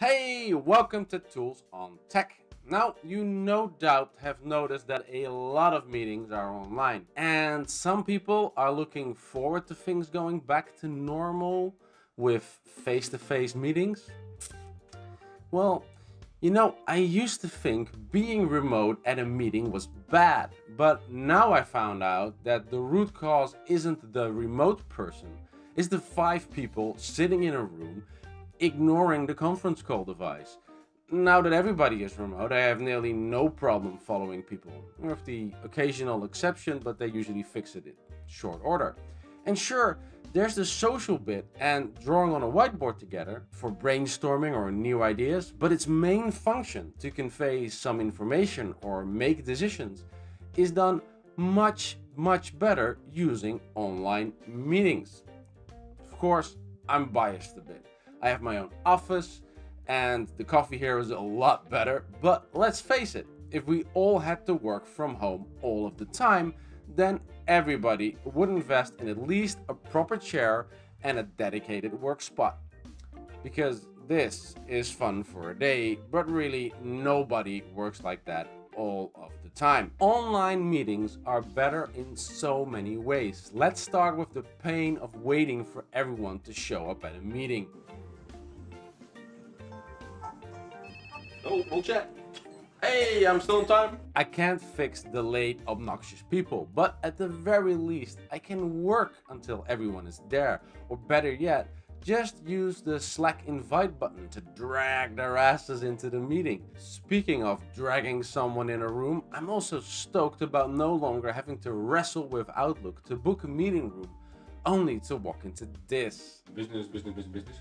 Hey, welcome to Tools on Tech. Now, you no doubt have noticed that a lot of meetings are online, and some people are looking forward to things going back to normal with face to face meetings. Well, you know, I used to think being remote at a meeting was bad, but now I found out that the root cause isn't the remote person, it's the five people sitting in a room ignoring the conference call device. Now that everybody is remote, I have nearly no problem following people, with the occasional exception, but they usually fix it in short order. And sure, there's the social bit and drawing on a whiteboard together for brainstorming or new ideas, but its main function to convey some information or make decisions is done much, much better using online meetings. Of course, I'm biased a bit. I have my own office and the coffee here is a lot better, but let's face it, if we all had to work from home all of the time, then everybody would invest in at least a proper chair and a dedicated work spot. Because this is fun for a day, but really nobody works like that all of the time. Online meetings are better in so many ways. Let's start with the pain of waiting for everyone to show up at a meeting. Oh, we'll chat. Hey, I'm still in time. I can't fix the late, obnoxious people, but at the very least, I can work until everyone is there. Or better yet, just use the Slack invite button to drag their asses into the meeting. Speaking of dragging someone in a room, I'm also stoked about no longer having to wrestle with Outlook to book a meeting room, only to walk into this. Business, business, business, business.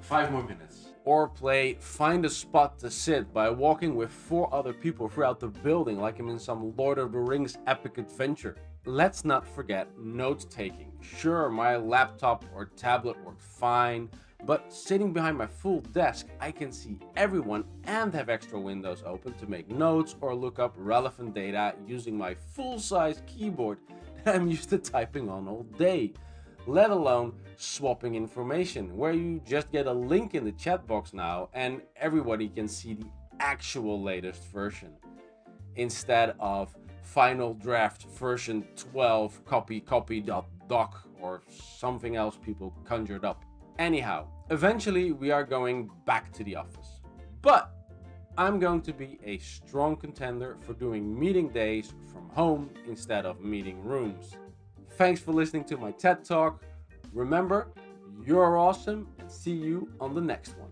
Five more minutes. Or play find a spot to sit by walking with four other people throughout the building like I'm in some Lord of the Rings epic adventure. Let's not forget note taking. Sure, my laptop or tablet worked fine, but sitting behind my full desk, I can see everyone and have extra windows open to make notes or look up relevant data using my full size keyboard that I'm used to typing on all day let alone swapping information, where you just get a link in the chat box now and everybody can see the actual latest version instead of final draft version 12 copy copy dot doc or something else people conjured up. Anyhow, eventually we are going back to the office. But I'm going to be a strong contender for doing meeting days from home instead of meeting rooms. Thanks for listening to my TED Talk. Remember, you're awesome and see you on the next one.